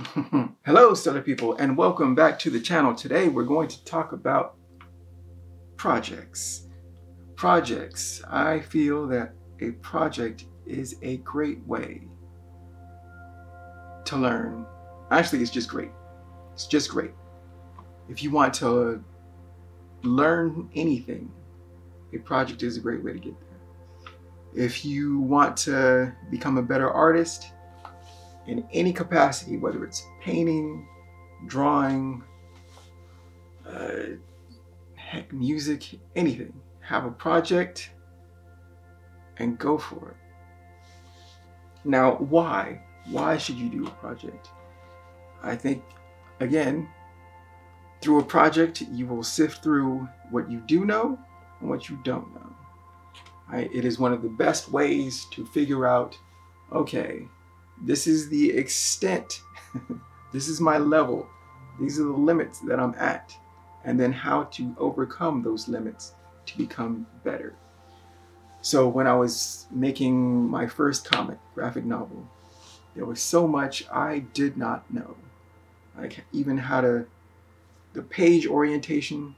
Hello, stellar people, and welcome back to the channel. Today, we're going to talk about projects. Projects. I feel that a project is a great way to learn. Actually, it's just great. It's just great. If you want to learn anything, a project is a great way to get there. If you want to become a better artist, in any capacity, whether it's painting, drawing, uh, heck, music, anything. Have a project and go for it. Now, why? Why should you do a project? I think, again, through a project, you will sift through what you do know and what you don't know. Right? It is one of the best ways to figure out, okay, this is the extent. this is my level. These are the limits that I'm at. And then how to overcome those limits to become better. So when I was making my first comic graphic novel, there was so much I did not know. Like even how to, the page orientation,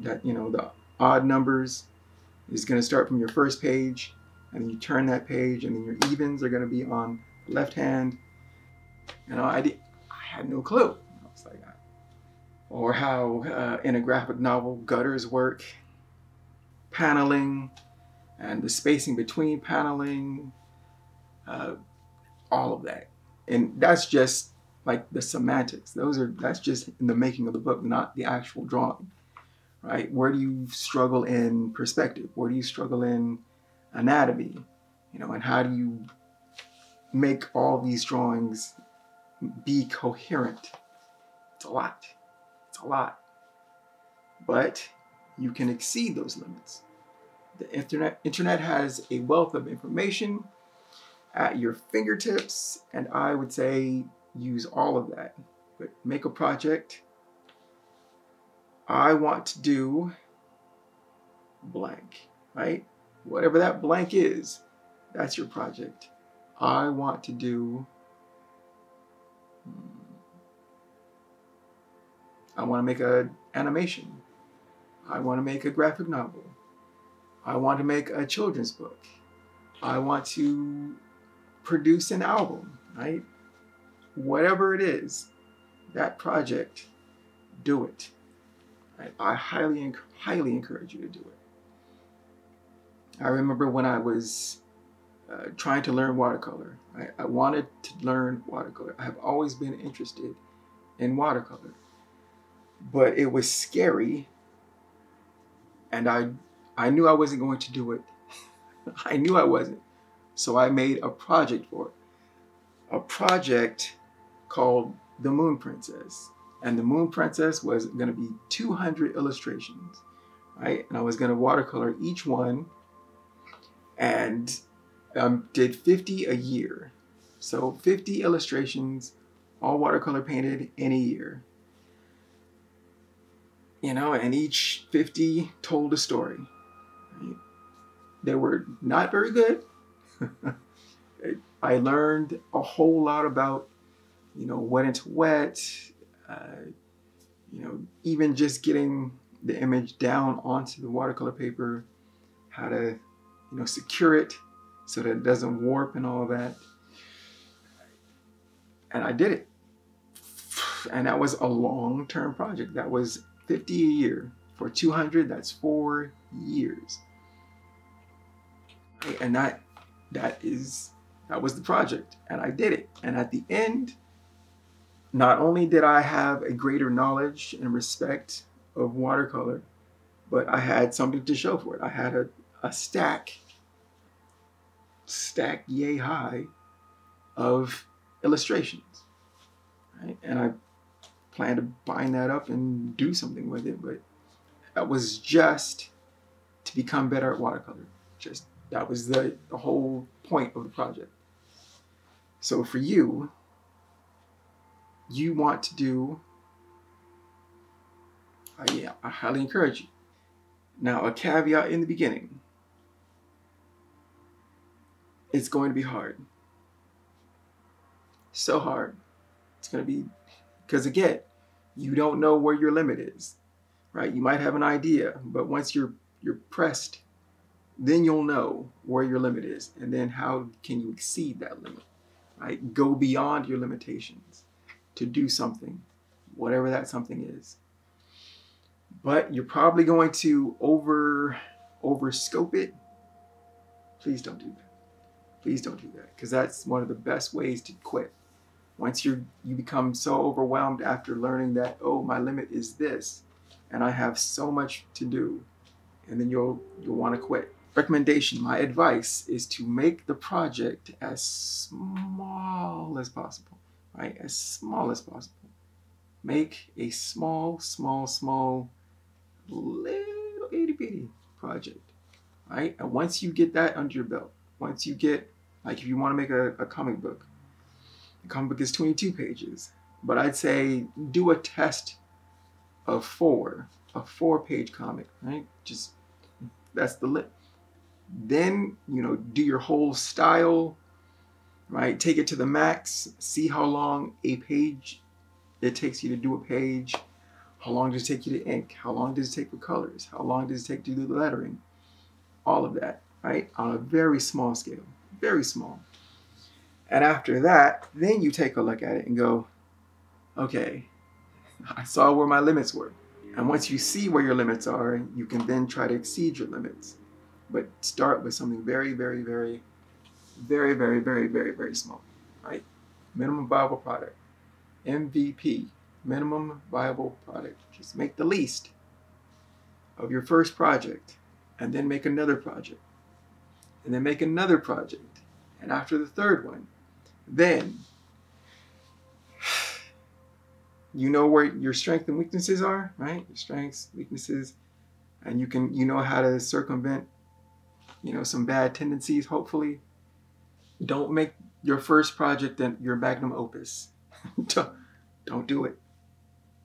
that, you know, the odd numbers is going to start from your first page and then you turn that page and then your evens are going to be on left hand. You know, I did, I had no clue. I was like, or how uh, in a graphic novel gutters work, paneling, and the spacing between paneling, uh, all of that. And that's just like the semantics. Those are that's just in the making of the book, not the actual drawing. Right? Where do you struggle in perspective? Where do you struggle in anatomy? You know, and how do you make all these drawings be coherent. It's a lot. It's a lot. But you can exceed those limits. The internet, internet has a wealth of information at your fingertips, and I would say use all of that. But make a project. I want to do blank, right? Whatever that blank is, that's your project. I want to do, I want to make an animation. I want to make a graphic novel. I want to make a children's book. I want to produce an album, right? Whatever it is, that project, do it. I highly, highly encourage you to do it. I remember when I was uh, trying to learn watercolor. I, I wanted to learn watercolor. I have always been interested in watercolor, but it was scary, and I I knew I wasn't going to do it. I knew I wasn't, so I made a project for it. A project called The Moon Princess, and the Moon Princess was going to be 200 illustrations, right? And I was going to watercolor each one, and um, did 50 a year. So 50 illustrations, all watercolor painted in a year. You know, and each 50 told a story. They were not very good. I learned a whole lot about, you know, wet into wet, uh, you know, even just getting the image down onto the watercolor paper, how to, you know, secure it so that it doesn't warp and all that. And I did it. And that was a long-term project. That was 50 a year. For 200, that's four years. And that that is that was the project. And I did it. And at the end, not only did I have a greater knowledge and respect of watercolor, but I had something to show for it. I had a, a stack stack yay high of illustrations. Right? And I plan to bind that up and do something with it, but that was just to become better at watercolor. Just that was the, the whole point of the project. So for you, you want to do, uh, yeah, I highly encourage you. Now, a caveat in the beginning it's going to be hard. So hard. It's going to be, because again, you don't know where your limit is, right? You might have an idea, but once you're you're pressed, then you'll know where your limit is, and then how can you exceed that limit, right? Go beyond your limitations to do something, whatever that something is. But you're probably going to over over scope it. Please don't do that. Please don't do that because that's one of the best ways to quit. Once you you become so overwhelmed after learning that oh my limit is this and i have so much to do and then you'll you'll want to quit. Recommendation my advice is to make the project as small as possible right? As small as possible. Make a small small small little itty bitty project right? And once you get that under your belt once you get like if you want to make a, a comic book the comic book is 22 pages, but I'd say do a test of four, a four page comic, right? Just that's the lit. Then, you know, do your whole style, right? Take it to the max, see how long a page it takes you to do a page. How long does it take you to ink? How long does it take for colors? How long does it take to do the lettering? All of that, right? On a very small scale, very small. And after that, then you take a look at it and go, okay, I saw where my limits were. And once you see where your limits are, you can then try to exceed your limits. But start with something very, very, very, very, very, very, very, very small, right? Minimum viable product. MVP, minimum viable product. Just make the least of your first project and then make another project and then make another project. And after the third one, then you know where your strengths and weaknesses are, right? Your strengths, weaknesses, and you can you know how to circumvent, you know, some bad tendencies. Hopefully, don't make your first project and your magnum opus. don't, don't do it.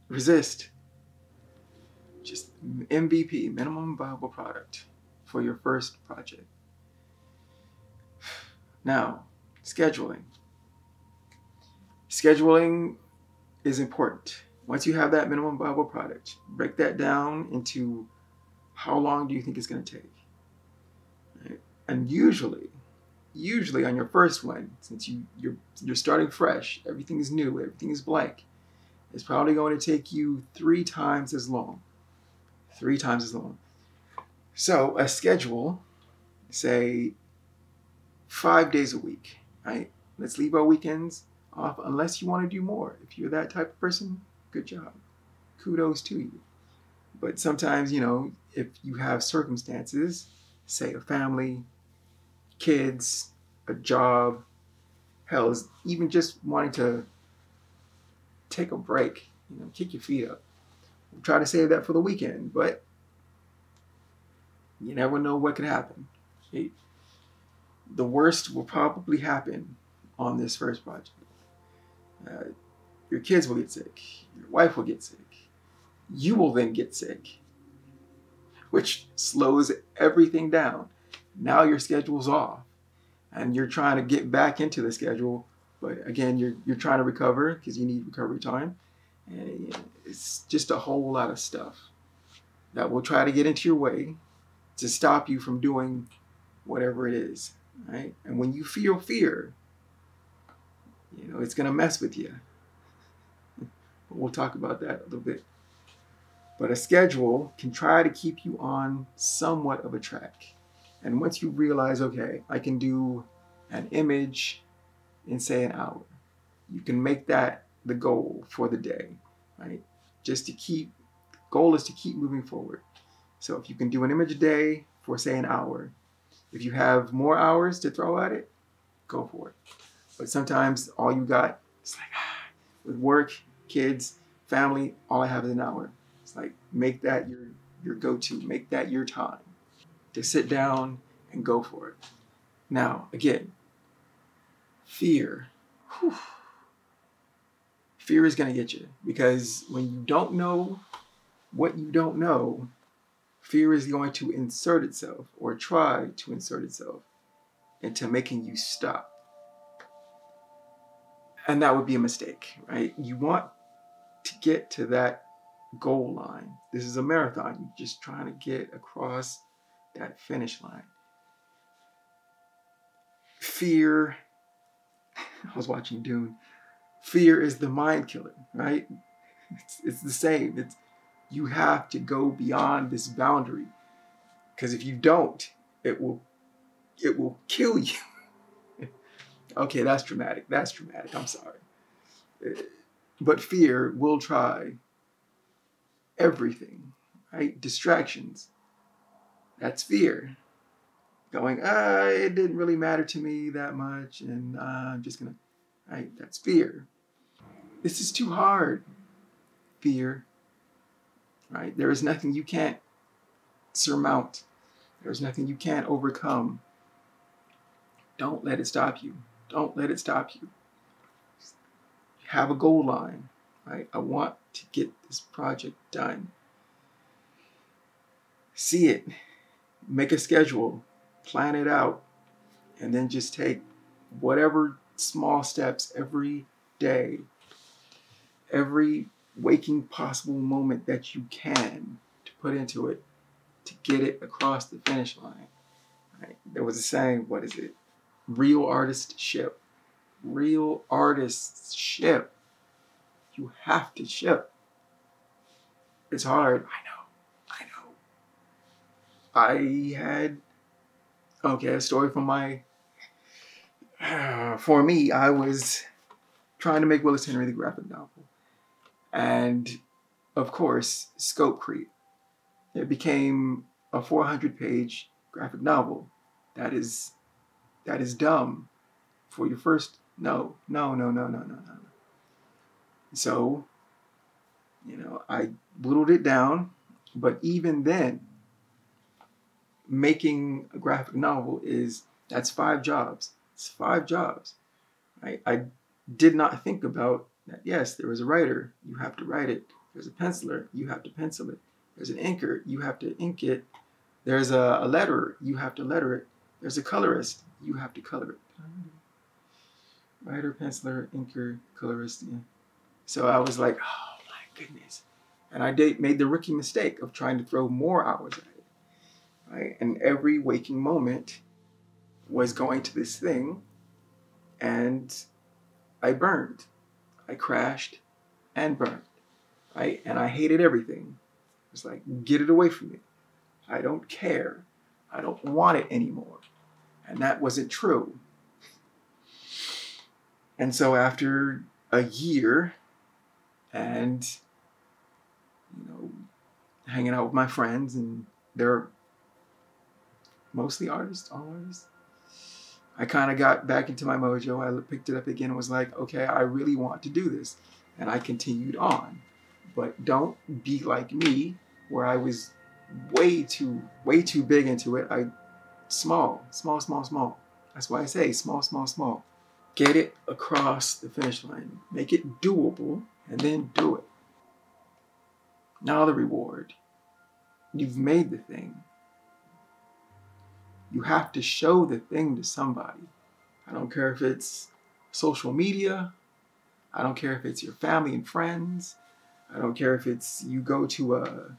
Resist. Just MVP, minimum viable product, for your first project. Now, scheduling. Scheduling is important. Once you have that minimum viable product, break that down into how long do you think it's going to take? Right? And usually, usually on your first one, since you, you're, you're starting fresh, everything is new, everything is blank, it's probably going to take you three times as long. Three times as long. So a schedule, say five days a week, right? Let's leave our weekends off unless you want to do more. If you're that type of person, good job. Kudos to you. But sometimes, you know, if you have circumstances, say a family, kids, a job, hell, even just wanting to take a break, you know, kick your feet up. Try to save that for the weekend, but you never know what could happen. The worst will probably happen on this first project. Uh, your kids will get sick. Your wife will get sick. You will then get sick, which slows everything down. Now your schedule's off, and you're trying to get back into the schedule. But again, you're you're trying to recover because you need recovery time, and it's just a whole lot of stuff that will try to get into your way to stop you from doing whatever it is, right? And when you feel fear, you know, it's going to mess with you. we'll talk about that a little bit. But a schedule can try to keep you on somewhat of a track. And once you realize, okay, I can do an image in say an hour, you can make that the goal for the day, right? Just to keep, goal is to keep moving forward. So if you can do an image a day for say an hour, if you have more hours to throw at it, go for it. But sometimes all you got, is like, ah, with work, kids, family, all I have is an hour. It's like, make that your, your go to, make that your time to sit down and go for it. Now, again, fear. Whew, fear is going to get you because when you don't know what you don't know, fear is going to insert itself or try to insert itself into making you stop And that would be a mistake, right? You want to get to that goal line. This is a marathon. You're just trying to get across that finish line. Fear, I was watching Dune. Fear is the mind killer, right? It's, it's the same. It's you have to go beyond this boundary. Because if you don't, it will it will kill you. okay, that's dramatic. That's dramatic. I'm sorry. But fear will try everything, right? Distractions. That's fear. Going, ah, it didn't really matter to me that much, and uh, I'm just gonna, right? That's fear. This is too hard. Fear, right? There is nothing you can't surmount. There's nothing you can't overcome. Don't let it stop you. Don't let it stop you. Have a goal line, right? I want to get this project done. See it, make a schedule, plan it out, and then just take whatever small steps every day, every waking possible moment that you can to put into it to get it across the finish line. Right? There was a saying, what is it? Real artist ship. Real artists ship. You have to ship. It's hard. I know. I know. I had okay, a story from my uh, for me, I was trying to make Willis Henry the graphic novel. And of course, scope creep. It became a 400 page graphic novel. That is that is dumb for your first no, no, no, no, no, no, no. So, you know, I whittled it down, but even then, making a graphic novel is that's five jobs. It's five jobs. I, I did not think about that. Yes, there was a writer, you have to write it. There's a penciler, you have to pencil it. There's an inker, you have to ink it. There's a, a letterer, you have to letter it. There's a colorist, you have to color it. Mm-hmm. Writer, penciler, inker, colorist. Yeah. So I was like, oh my goodness. And I did, made the rookie mistake of trying to throw more hours at it. Right? And every waking moment was going to this thing and I burned. I crashed and burned. Right? And I hated everything. It's like, get it away from me. I don't care. I don't want it anymore. And that wasn't true. And so after a year and you know hanging out with my friends and they're mostly artists, all artists. I kind of got back into my mojo. I picked it up again and was like, okay, I really want to do this. And I continued on. But don't be like me, where I was way too, way too big into it. I small, small, small, small. That's why I say small, small, small. Get it across the finish line. Make it doable and then do it. Now the reward. You've made the thing. You have to show the thing to somebody. I don't care if it's social media. I don't care if it's your family and friends. I don't care if it's you go to a,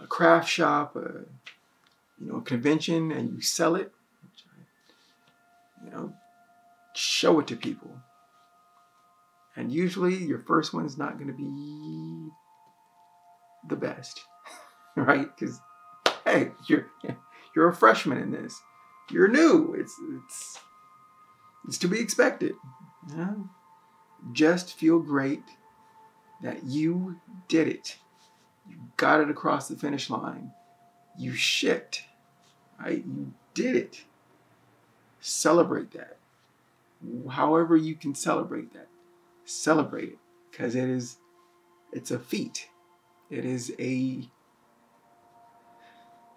a craft shop, a you know, a convention and you sell it. You know, show it to people. And usually your first one is not going to be the best, right? Because hey, you're you're a freshman in this. You're new. It's it's it's to be expected. Yeah? Just feel great that you did it. You got it across the finish line. You shipped. Right? You did it. Celebrate that. However you can celebrate that. Celebrate it. Because it is it's a feat. It is a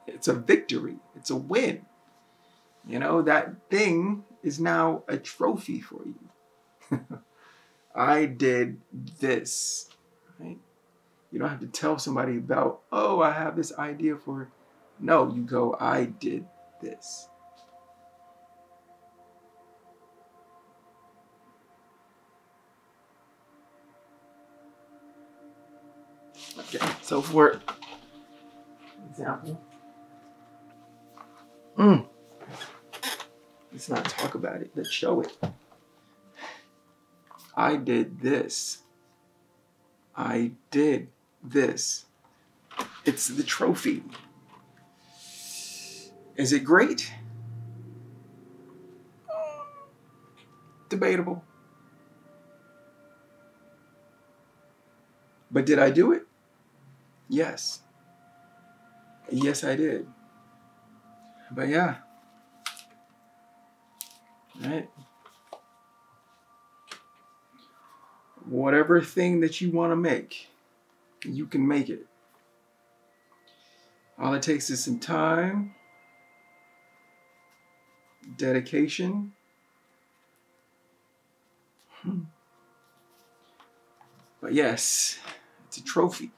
it's a victory. It's a win. You know, that thing is now a trophy for you. I did this. Right? You don't have to tell somebody about, oh, I have this idea for. No, you go, I did this. Okay, so for example, mm, let's not talk about it, let's show it. I did this. I did this. It's the trophy. Is it great? Debatable. But did I do it? Yes. Yes, I did. But yeah. Right. Whatever thing that you want to make, you can make it. All it takes is some time, dedication. Hmm. But yes, it's a trophy.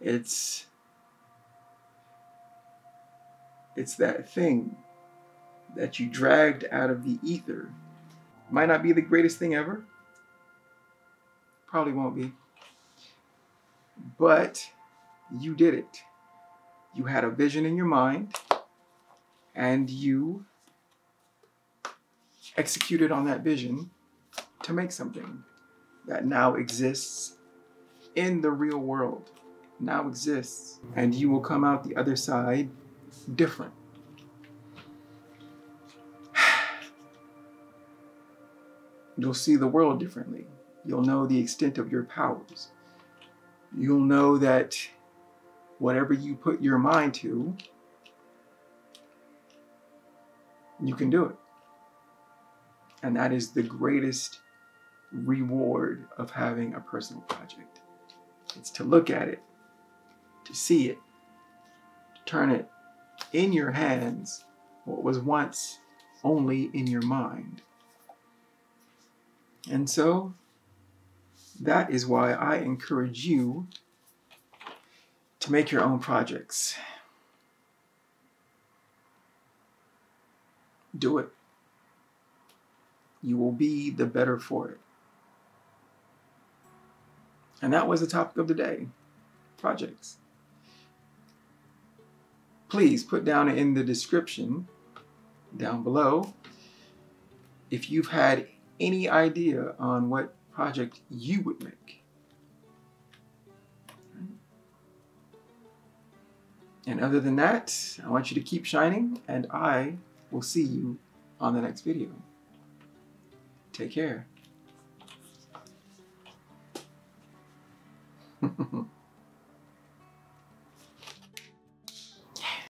It's it's that thing that you dragged out of the ether. Might not be the greatest thing ever. Probably won't be. But you did it. You had a vision in your mind and you executed on that vision to make something that now exists in the real world, now exists, and you will come out the other side different. You'll see the world differently. You'll know the extent of your powers. You'll know that whatever you put your mind to, you can do it. And that is the greatest reward of having a personal project. It's to look at it, to see it, to turn it in your hands, what was once only in your mind. And so, that is why I encourage you to make your own projects. Do it. You will be the better for it. And that was the topic of the day projects. Please put down in the description down below if you've had any idea on what project you would make. And other than that, I want you to keep shining, and I will see you on the next video. Take care.